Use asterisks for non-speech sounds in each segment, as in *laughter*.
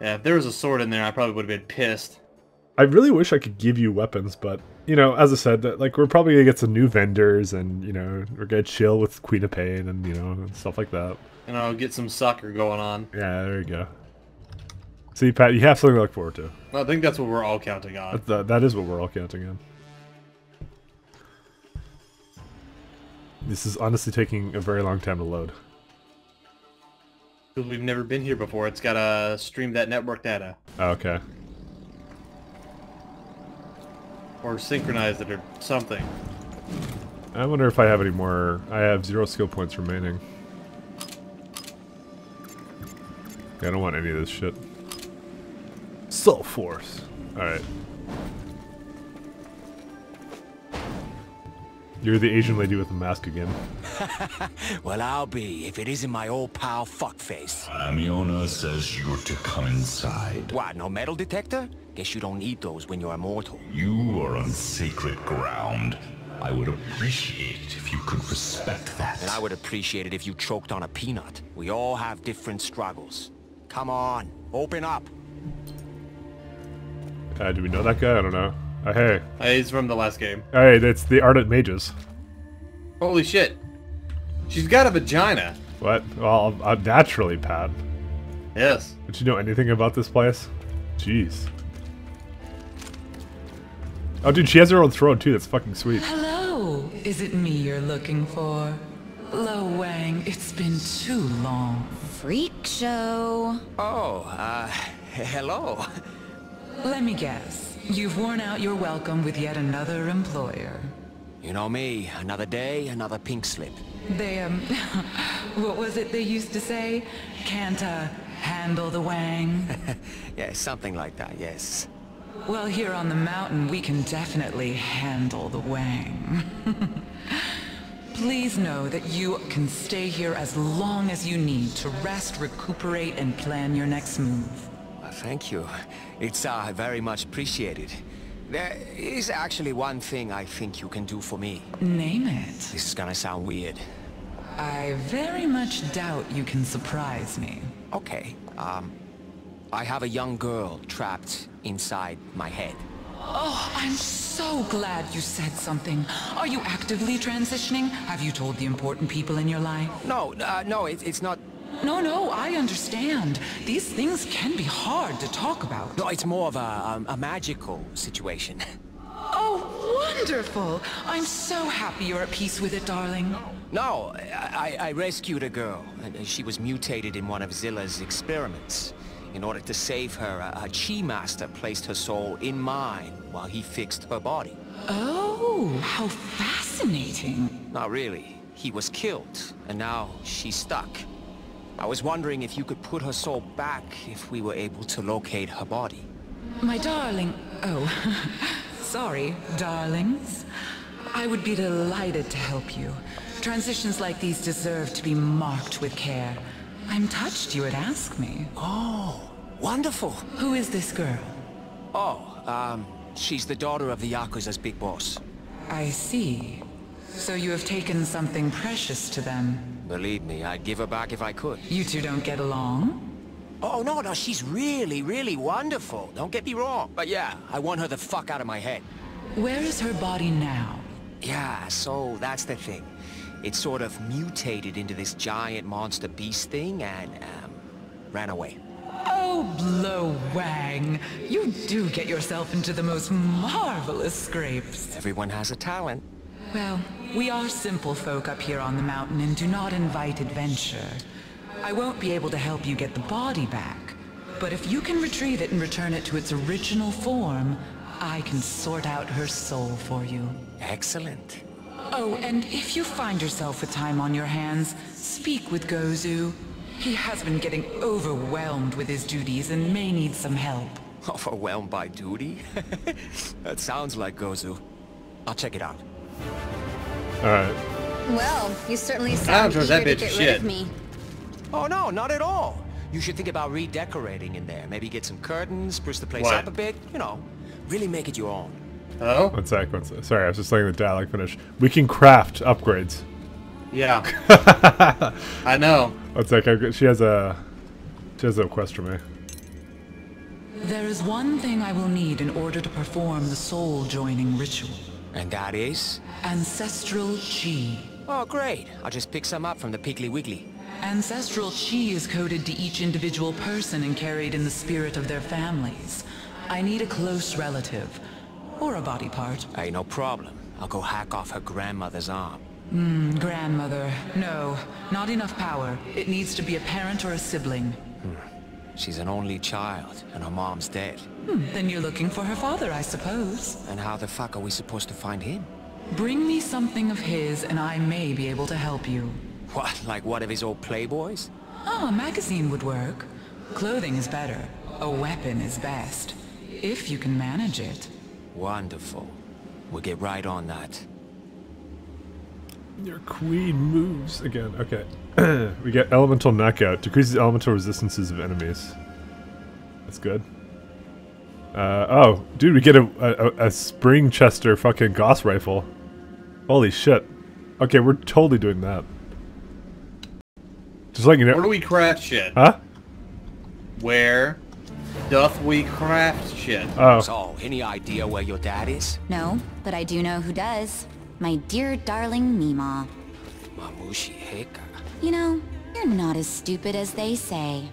Yeah, if there was a sword in there, I probably would have been pissed. I really wish I could give you weapons, but you know, as I said, that like we're probably gonna get some new vendors, and you know, we're gonna chill with Queen of Pain and you know and stuff like that. And I'll get some soccer going on. Yeah, there you go. See, Pat, you have something to look forward to. I think that's what we're all counting on. That, that, that is what we're all counting on. This is honestly taking a very long time to load. Because we've never been here before, it's gotta stream that network data. Oh, okay. Or synchronize it or something. I wonder if I have any more. I have zero skill points remaining. I don't want any of this shit. Soul Force. Alright. You're the Asian lady with the mask again. *laughs* well, I'll be if it isn't my old pal Fuckface. Ameonna says you're to come inside. What, no metal detector? Guess you don't need those when you're immortal. You are on sacred ground. I would appreciate it if you could respect that. And I would appreciate it if you choked on a peanut. We all have different struggles. Come on, open up. Uh, do we know that guy? I don't know. Uh, hey. Uh, he's from the last game. Hey, that's the Ardent Mages. Holy shit. She's got a vagina. What? Well, uh, naturally, Pat. Yes. Did you know anything about this place? Jeez. Oh, dude, she has her own throne, too. That's fucking sweet. Hello. Is it me you're looking for? Lo Wang, it's been too long. Freak show. Oh, uh, *laughs* hello. *laughs* Let me guess. You've worn out your welcome with yet another employer. You know me, another day, another pink slip. They, um, *laughs* what was it they used to say? Can't, uh, handle the wang? *laughs* yeah, something like that, yes. Well, here on the mountain, we can definitely handle the wang. *laughs* Please know that you can stay here as long as you need to rest, recuperate, and plan your next move. Well, thank you. It's uh, very much appreciated. There is actually one thing I think you can do for me. Name it. This is gonna sound weird. I very much doubt you can surprise me. Okay, um, I have a young girl trapped inside my head. Oh, I'm so glad you said something. Are you actively transitioning? Have you told the important people in your life? No, uh, no, it, it's not... No, no, I understand. These things can be hard to talk about. No, it's more of a, a, a magical situation. *laughs* Oh, wonderful! I'm so happy you're at peace with it, darling. No, I, I rescued a girl. She was mutated in one of Zilla's experiments. In order to save her, a, a Chi Master placed her soul in mine while he fixed her body. Oh, how fascinating. Not really. He was killed, and now she's stuck. I was wondering if you could put her soul back if we were able to locate her body. My darling... Oh, *laughs* sorry, darlings. I would be delighted to help you. Transitions like these deserve to be marked with care. I'm touched you would ask me. Oh, wonderful. Who is this girl? Oh, um, she's the daughter of the Yakuza's big boss. I see. So you have taken something precious to them. Believe me, I'd give her back if I could. You two don't get along? Oh, no, no, she's really, really wonderful. Don't get me wrong. But yeah, I want her the fuck out of my head. Where is her body now? Yeah, so that's the thing. It sort of mutated into this giant monster beast thing and, um, ran away. Oh, Blow Wang. You do get yourself into the most marvelous scrapes. Everyone has a talent. Well, we are simple folk up here on the mountain and do not invite adventure. I won't be able to help you get the body back. But if you can retrieve it and return it to its original form, I can sort out her soul for you. Excellent. Oh, and if you find yourself with time on your hands, speak with Gozu. He has been getting overwhelmed with his duties and may need some help. *laughs* Overwhelmed by duty? *laughs* that sounds like Gozu. I'll check it out. Alright. Well, you certainly ah, sound eager that to get is rid of me. Oh, no, not at all. You should think about redecorating in there. Maybe get some curtains, spruce the place What? up a bit. You know, really make it your own. Oh? One sec, one sec. Sorry, I was just letting the dialogue finish. We can craft upgrades. Yeah. *laughs* I know. One sec, I've got- she has a... She has a quest for me. There is one thing I will need in order to perform the soul joining ritual. And that is? Ancestral Chi. Oh, great. I'll just pick some up from the Piggly Wiggly. Ancestral Chi is coded to each individual person and carried in the spirit of their families. I need a close relative. Or a body part. Hey, no problem. I'll go hack off her grandmother's arm. Hmm, grandmother. No, not enough power. It needs to be a parent or a sibling. She's an only child, and her mom's dead. Hmm, then you're looking for her father, I suppose. And how the fuck are we supposed to find him? Bring me something of his, and I may be able to help you. What, like one of his old playboys? Ah, a magazine would work. Clothing is better. A weapon is best. If you can manage it. Wonderful. We'll get right on that. Your queen moves again. Okay. *clears throat* we get elemental knockout. Decreases elemental resistances of enemies. That's good. Uh, oh, dude, we get a, a, a spring chester fucking Gauss rifle. Holy shit. Okay, we're totally doing that. Just like you know. Where do we craft shit? Huh? Where doth we craft shit? Oh. So, any idea where your dad is? No, but I do know who does. My dear darling Mima. Mamushi Heika. You know, you're not as stupid as they say.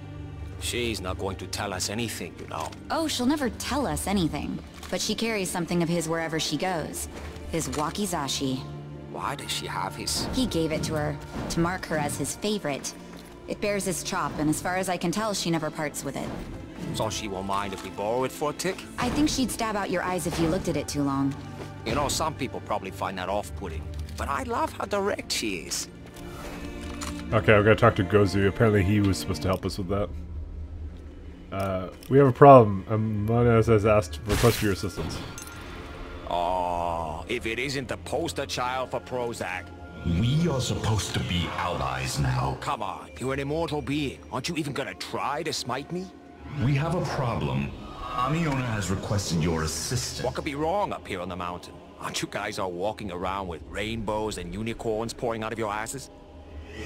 She's not going to tell us anything, you know. Oh, she'll never tell us anything. But she carries something of his wherever she goes. His wakizashi. Why does she have his... He gave it to her, to mark her as his favorite. It bears his chop, and as far as I can tell, she never parts with it. So she won't mind if we borrow it for a tick? I think she'd stab out your eyes if you looked at it too long. You know, some people probably find that off-putting. But I love how direct she is. Okay, I've got to talk to Gozu. Apparently he was supposed to help us with that. Uh, we have a problem. Amonas has asked request for your assistance. Oh, if it isn't the poster child for Prozac. We are supposed to be allies now. Come on, you're an immortal being. Aren't you even gonna try to smite me? We have a problem. Ameonna has requested your assistance. What could be wrong up here on the mountain? Aren't you guys all walking around with rainbows and unicorns pouring out of your asses?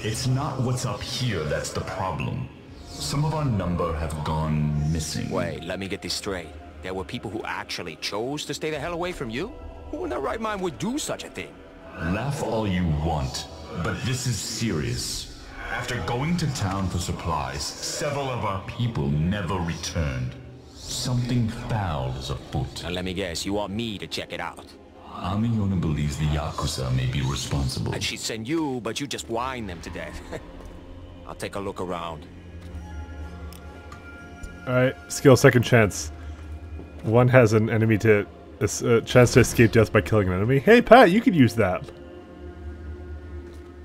It's not what's up here that's the problem. Some of our number have gone missing. Wait, let me get this straight. There were people who actually chose to stay the hell away from you? Who in their right mind would do such a thing? Laugh all you want, but this is serious. After going to town for supplies, several of our people never returned. Something foul is afoot. Now let me guess, you want me to check it out. Ameonna believes the Yakuza may be responsible. And she'd send you, but you just whine them to death. *laughs* I'll take a look around. Alright, skill second chance. One has an enemy to a chance to escape death by killing an enemy. Hey Pat, you could use that.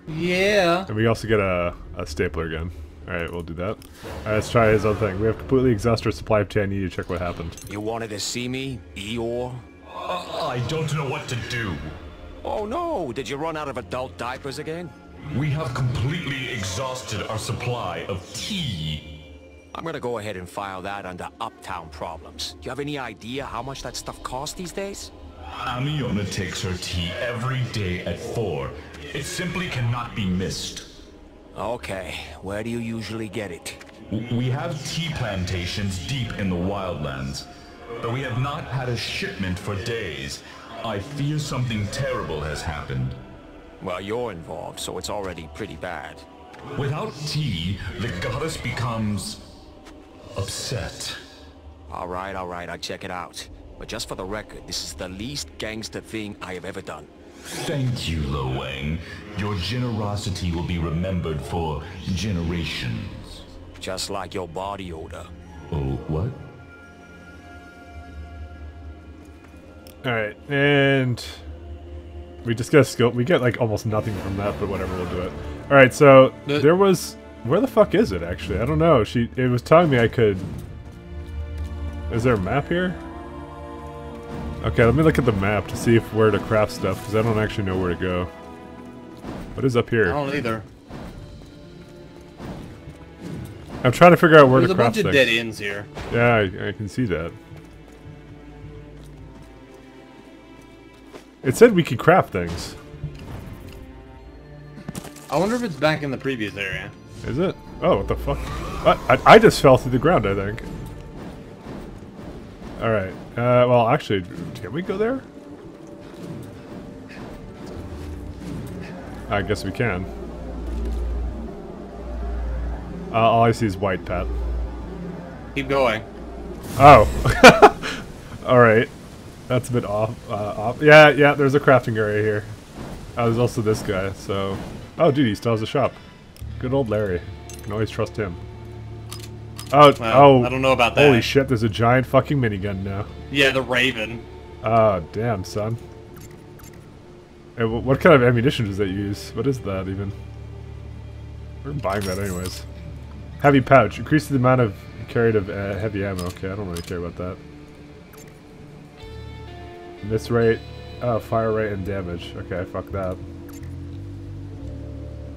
Yeah. And we also get a, a stapler again. Alright, we'll do that. Alright, let's try his other thing. We have completely exhausted our supply of tea. I need to check what happened. You wanted to see me, Eeyore? I don't know what to do. Oh no, did you run out of adult diapers again? We have completely exhausted our supply of tea. I'm gonna go ahead and file that under Uptown Problems. Do you have any idea how much that stuff costs these days? Ameonna takes her tea every day at 4. It simply cannot be missed. Okay, where do you usually get it? We have tea plantations deep in the wildlands, but we have not had a shipment for days. I fear something terrible has happened. Well, you're involved, so it's already pretty bad. Without tea, the goddess becomes upset. Alright, alright, I'll check it out. But just for the record, this is the least gangster thing I have ever done. Thank you, Lo Wang. Your generosity will be remembered for generations. Just like your body odor. Oh, what? Alright, and we discussed skill. We get like almost nothing from that, but whatever, we'll do it. Alright, so The- there was. Where the fuck is it actually? I don't know. She It was telling me I could. Is there a map here? Okay, let me look at the map to see if where to craft stuff, because I don't actually know where to go. What is up here? I don't either. I'm trying to figure out where There's to a craft bunch of dead ends here. Yeah, I, I can see that. It said we could craft things. I wonder if it's back in the previous area. Is it? Oh, what the fuck? I, I, I just fell through the ground, I think. Alright. Uh, well, actually, can we go there? I guess we can. Uh, all I see is white, Pat. Keep going. Oh. *laughs* Alright. That's a bit off, uh, off. Yeah, yeah, there's a crafting area here. Uh, there's also this guy, so... Oh, dude, he still has a shop. Good old Larry. Can always trust him. Oh, Well, oh. I don't know about that. Holy shit, there's a giant fucking minigun now. Yeah, the Raven. Oh, damn, son. Hey, what kind of ammunition does that use? What is that, even? We're buying that anyways. Heavy pouch. increases the amount of carried of uh, heavy ammo. Okay, I don't really care about that. Miss rate, uh, fire rate, and damage. Okay, fuck that.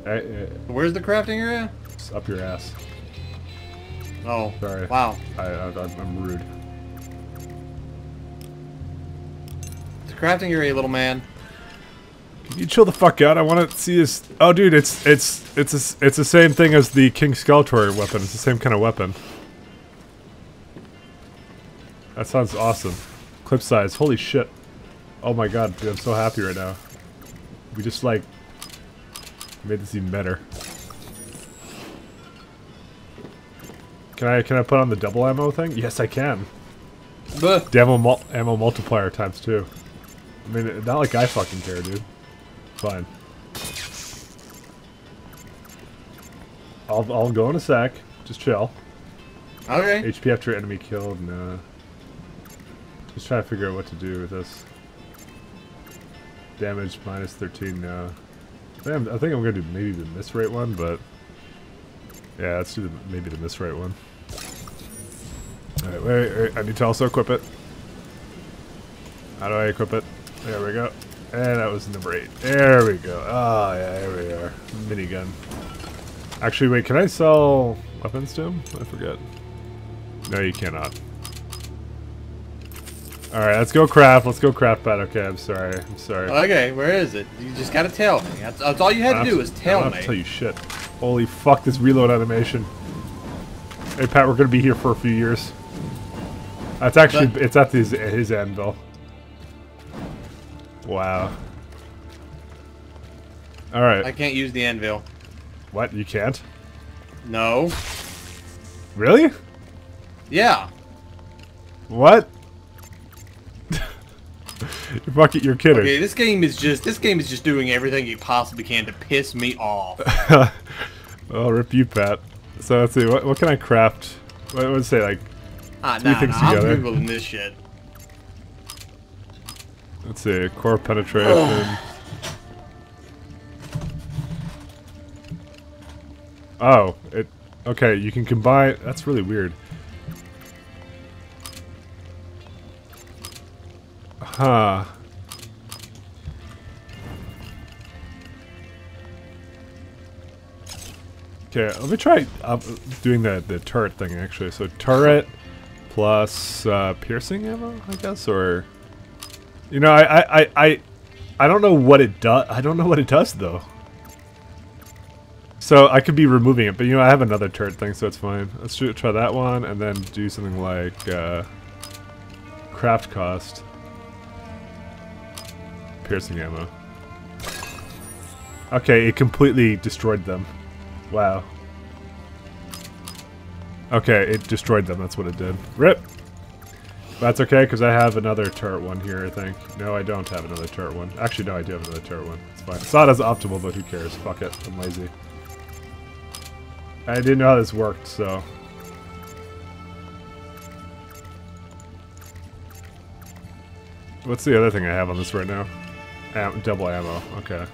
Hey, Where's the crafting area? it's up your ass. Oh, Sorry. wow. I, I, I'm rude. The crafting area, little man. Can you chill the fuck out? I want to see this. Oh, dude, it's it's it's a it's the same thing as the King Skeletor weapon. It's the same kind of weapon. That sounds awesome. Clip size. Holy shit. Oh my god, dude, I'm so happy right now. We just like made this even better. Can I can I put on the double ammo thing? Yes, I can. Buh. Ammo, mul ammo multiplier times two. I mean, not like I fucking care, dude. Fine. I'll, I'll go in a sec. Just chill. Okay. HP after enemy killed. Nah. Just trying to figure out what to do with this. Damage minus 13. No. I think I'm, I think I'm gonna do maybe the miss rate one, but yeah, let's do the, maybe the miss rate one. All right, wait, wait, I need to also equip it. How do I equip it? There we go. And that was number eight. There we go. Oh yeah, there we are. Minigun. Actually, wait, can I sell weapons to him? I forget. No, you cannot. Alright, let's go craft. Let's go craft bat. Okay, I'm sorry. I'm sorry. Okay, where is it? You just gotta tell me. That's, that's all you had to do is I tell don't have to tell you shit. Holy fuck, this reload animation. Hey Pat, we're gonna be here for a few years. That's actually, But- it's at his, his anvil. Wow. Alright. I can't use the anvil. What? You can't? No. Really? Yeah. What? *laughs* you're fucking, you're kidding. Okay, this game is just this game is just doing everything it possibly can to piss me off. *laughs* I'll rip you, Pat. So let's see, what, what can I craft? What would say, like, Ah, nah, things nah, I'm googling this shit. let's see, core penetration. oh, it, okay, you can combine, that's really weird. Huh. Okay, let me try uh, doing the, the turret thing actually. So turret plus uh, piercing ammo, I guess, or you know, I I, I, I don't know what it does. I don't know what it does though. So I could be removing it, but you know, I have another turret thing, so it's fine. Let's try try that one, and then do something like uh, craft cost, piercing ammo. Okay, it completely destroyed them. Wow. Okay, it destroyed them. That's what it did. Rip. That's okay, because I have another turret one here, I think. No, I don't have another turret one. Actually, no, I do have another turret one. It's fine. It's not as optimal, but who cares? Fuck it. I'm lazy. I didn't know how this worked, so... What's the other thing I have on this right now? Am double ammo. Okay.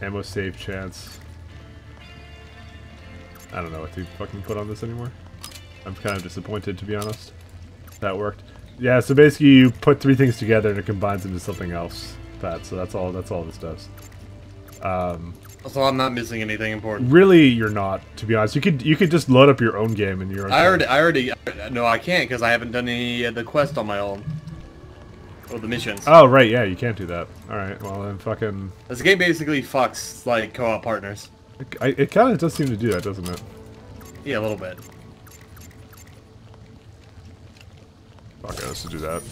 Ammo save chance. I don't know what to fucking put on this anymore. I'm kind of disappointed, to be honest. That worked. Yeah, so basically you put three things together and it combines into something else. Pat, so that's all that's all this does. Um, So I'm not missing anything important. really, you're not, to be honest. You could you could just load up your own game and your own I already, I already, no, I can't because I haven't done any of the quest on my own. Or the missions. Oh, right, yeah, you can't do that. Alright, well then fucking... This game basically fucks, like, co-op partners. It, I- it kind of does seem to do that, doesn't it? Yeah, a little bit. Okay, let's just do that.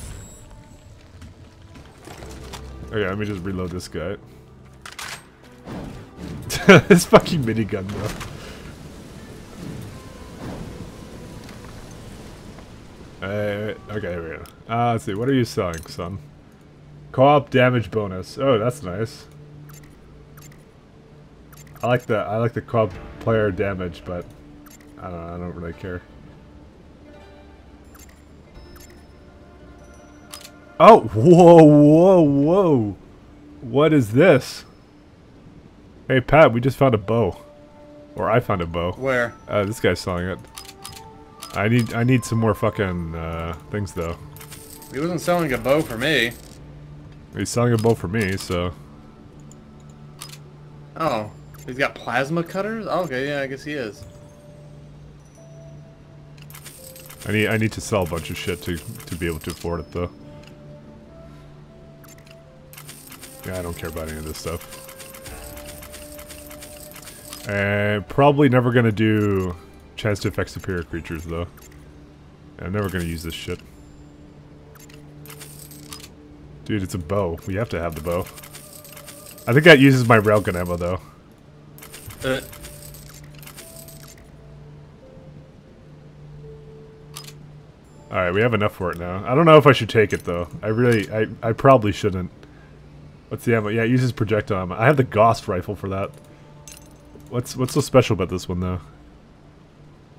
Okay, let me just reload this guy. *laughs* this fucking minigun, bro. Uh, okay, here we go. Uh, let's see. What are you selling, son? Co-op damage bonus. Oh, that's nice. I like the I like the co-op player damage, but I don't know, I don't really care. Oh, whoa, whoa, whoa. What is this? Hey, Pat, we just found a bow. Or I found a bow. Where? Uh, this guy's selling it. I need I need some more fucking uh, things though. He wasn't selling a bow for me. He's selling a bow for me, so Oh, he's got plasma cutters. Oh, okay, yeah, I guess he is. I need I need to sell a bunch of shit to to be able to afford it though. Yeah, I don't care about any of this stuff. Uh, probably never gonna do chance to affect superior creatures though. I'm never gonna use this shit. Dude, it's a bow. We have to have the bow. I think that uses my railgun ammo though. Uh, Alright, we have enough for it now. I don't know if I should take it though. I really, I, I probably shouldn't. What's the ammo? Yeah, it uses projectile ammo. I have the Gauss rifle for that. What's what's so special about this one though?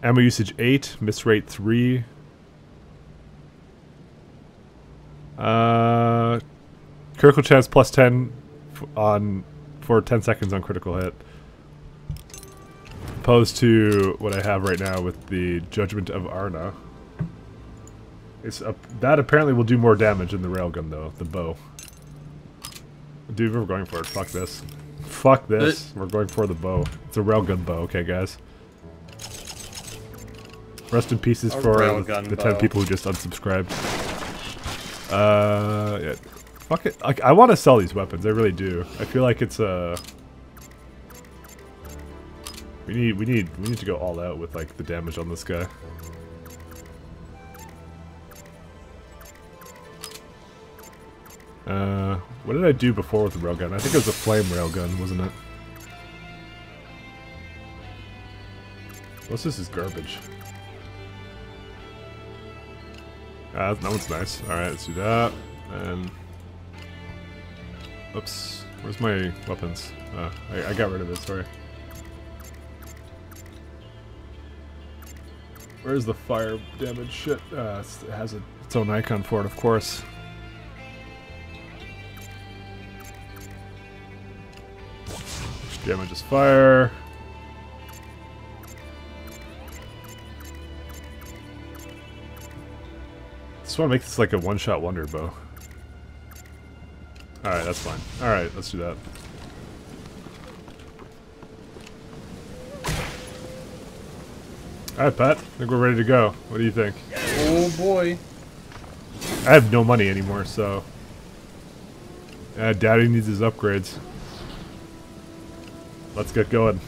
Ammo usage 8, miss rate 3. Uh, critical chance plus 10 on for 10 seconds on critical hit. Opposed to what I have right now with the Judgment of Arna. It's a, that apparently will do more damage than the railgun though, the bow. Dude, we're going for it. Fuck this. Fuck this. We're going for the bow. It's a railgun bow, okay, guys. Rest in pieces A for the, the ten people who just unsubscribed. Uh, yeah. Fuck it. Like, I want to sell these weapons. I really do. I feel like it's a. We need, we need, we need to go all out with like the damage on this guy. Uh, what did I do before with the railgun? I think it was a flame railgun, wasn't it? What's this is garbage. Ah, that one's nice. Alright, let's do that. And... Oops. Where's my weapons? Uh, I, I got rid of it, sorry. Where's the fire damage shit? Uh, it has a, its own icon for it, of course. Damage is fire. Just want to make this like a one-shot wonder bow. Alright, that's fine. Alright, let's do that. Alright, Pat. I think we're ready to go. What do you think? oh boy. I have no money anymore, so... Uh, Daddy needs his upgrades. Let's get going.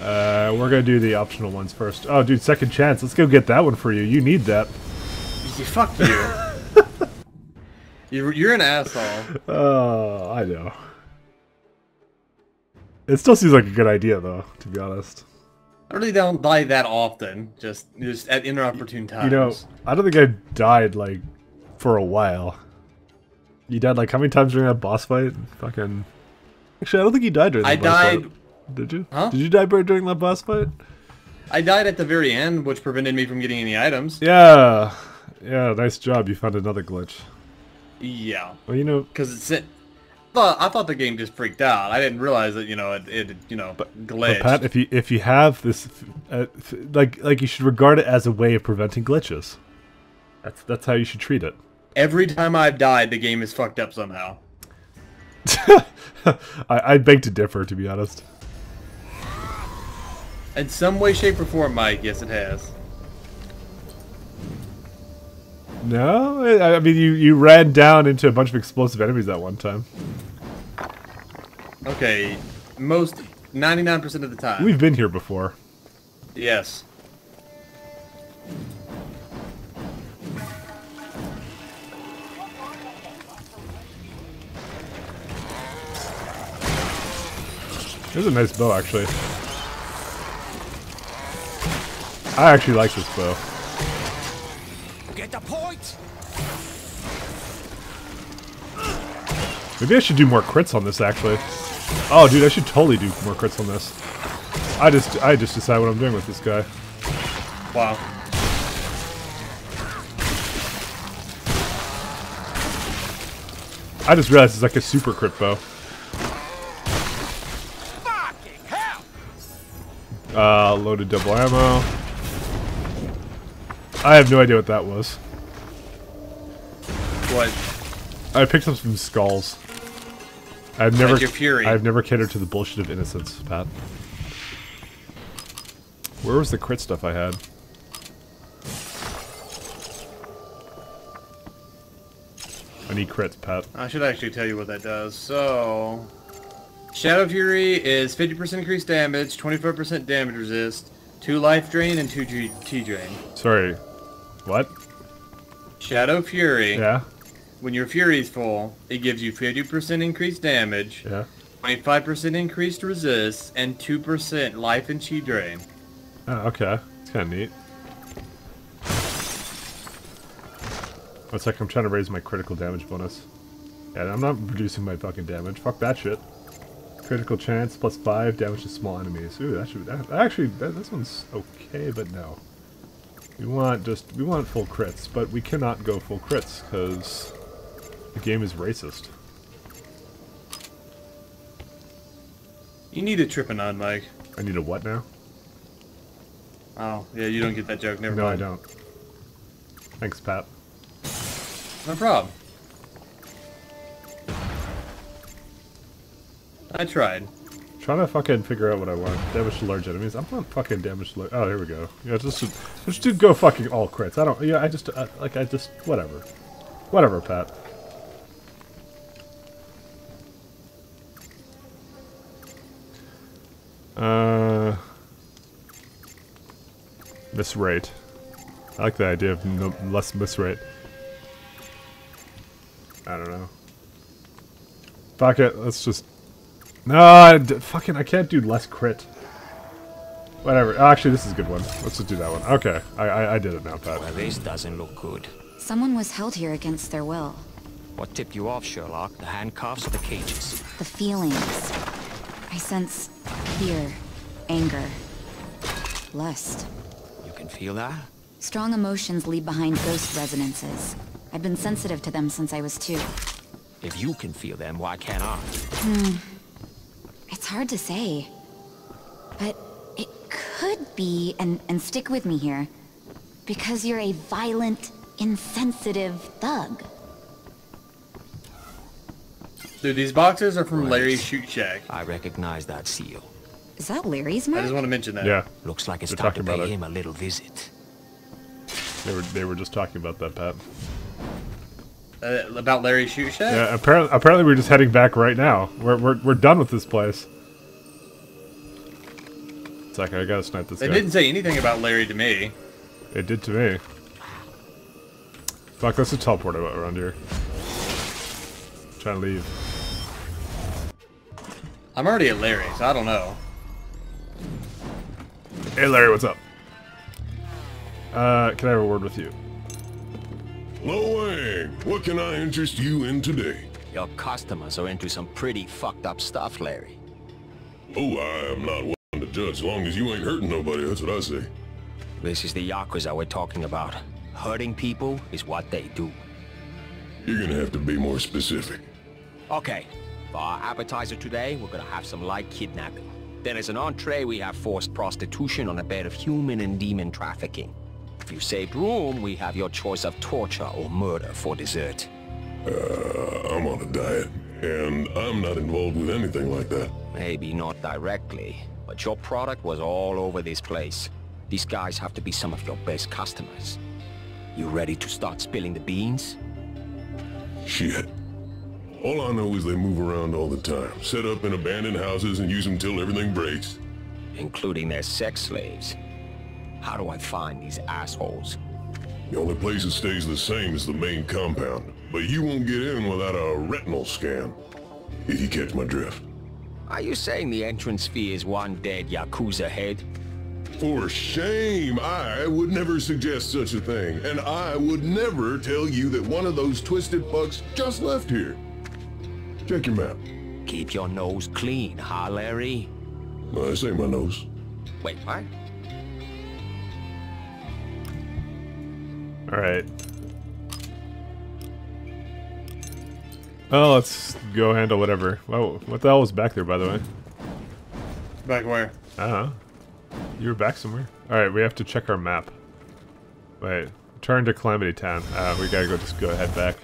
Uh, we're gonna do the optional ones first. Oh, dude, second chance. Let's go get that one for you. You need that. Yeah, Fuck you. *laughs* you're, you're an asshole. Oh, I know. It still seems like a good idea, though, to be honest. I really don't die that often. Just just at inopportune times. You know, I don't think I died, like, for a while. You died, like, how many times during that boss fight? Fucking... Actually, I don't think you died during I that boss I died- fight. Did you? Huh? Did you die during that boss fight? I died at the very end, which prevented me from getting any items. Yeah. Yeah, nice job. You found another glitch. Yeah, Well, you know, because it's it. But I thought the game just freaked out. I didn't realize that you know it, it you know glitched. but Pat, if you if you have this, uh, like like you should regard it as a way of preventing glitches. That's that's how you should treat it. Every time I've died, the game is fucked up somehow. *laughs* I, I beg to differ, to be honest. In some way, shape, or form, Mike. Yes, it has. No, I, mean you you ran down into a bunch of explosive enemies at one time. Okay, most 99% of the time. We've been here before. Yes. This is a nice bow, actually. I actually like this bow. Maybe I should do more crits on this, actually. Oh, dude, I should totally do more crits on this. I just, I just decide what I'm doing with this guy. Wow. I just realized it's like a super crit bow. Fucking hell! Uh, loaded double ammo. I have no idea what that was. What? I picked up some skulls. I've never, your fury. I've never catered to the bullshit of innocence, Pat. Where was the crit stuff I had? I need crits, Pat. I should actually tell you what that does. So, Shadow Fury is 50% increased damage, 25% damage resist, 2 life drain, and 2 G T drain. Sorry. What? Shadow Fury, Yeah? When your Fury is full, it gives you 50% increased damage, Yeah. 25% increased resist, and 2% life and Chi drain. Oh, okay. It's kind of neat. It's like I'm trying to raise my critical damage bonus. Yeah, I'm not reducing my fucking damage. Fuck that shit. Critical chance plus five damage to small enemies. Ooh, that should that, actually that, this one's okay, but no. We want just we want full crits, but we cannot go full crits because the game is racist. You need a tripping on, Mike. I need a what now? Oh, yeah, you don't get that joke. Never no, I don't. Thanks, Pat. No problem. I tried. Trying to fucking figure out what I want. Damage to large enemies. I'm want fucking damage to large... Oh, here we go. Yeah, just, just do go fucking all crits. I don't... Yeah, I just... Uh, like, I just... Whatever. Whatever, Pat. Uh... Miss rate. I like the idea of no, less miss rate. I don't know. Fuck it, let's just... No, I d fucking, I can't do less crit. Whatever. Oh, actually, this is a good one. Let's just do that one. Okay, I, I, I did it now, Pat. Well, this doesn't look good. Someone was held here against their will. What tipped you off, Sherlock? The handcuffs or the cages? The feelings. I sense fear, anger, lust. You can feel that? Strong emotions leave behind ghost resonances. I've been sensitive to them since I was two. If you can feel them, why can't I? Hmm. It's hard to say. But it could be, and, and stick with me here, because you're a violent, insensitive thug. Dude, these boxes are from Larry's Shoot Shack. I recognize that seal. Is that Larry's mark? I just want to mention that. Yeah, Looks like it's We're time to talking pay about it. him a little visit. they were, they were just talking about that, Pat. Uh, about Larry's Shoot Shack? Yeah, apparently, apparently we're just heading back right now. We're, we're, we're done with this place. It's like, I gotta snipe this They guy. didn't say anything about Larry to me. It did to me. Fuck, let's just teleport around here. Trying to leave. I'm already at Larry's. I don't know. Hey Larry, what's up? Uh, can I have a word with you? Lo Wang, what can I interest you in today? Your customers are into some pretty fucked up stuff, Larry. Oh, I am not one to judge, as long as you ain't hurting nobody, that's what I say. This is the Yakuza we're talking about. Hurting people is what they do. You're gonna have to be more specific. Okay, for our appetizer today, we're gonna have some light kidnapping. Then as an entree, we have forced prostitution on a bed of human and demon trafficking. If you saved room, we have your choice of torture or murder for dessert. Uh, I'm on a diet, and I'm not involved with anything like that. Maybe not directly, but your product was all over this place. These guys have to be some of your best customers. You ready to start spilling the beans? Shit. All I know is they move around all the time, set up in abandoned houses and use them till everything breaks. Including their sex slaves. How do I find these assholes? The only place that stays the same is the main compound, but you won't get in without a retinal scan. If you catch my drift. Are you saying the entrance fee is one dead Yakuza head? For shame! I would never suggest such a thing, and I would never tell you that one of those twisted fucks just left here. Check your map. Keep your nose clean, huh, Larry? I say my nose. Wait, what? Alright. Well, let's go handle whatever. Whoa, what the hell was back there, by the way? Back where? I don't know. You were back somewhere. Alright, we have to check our map. Wait. Turn to Calamity Town. Uh, we gotta go just go head back.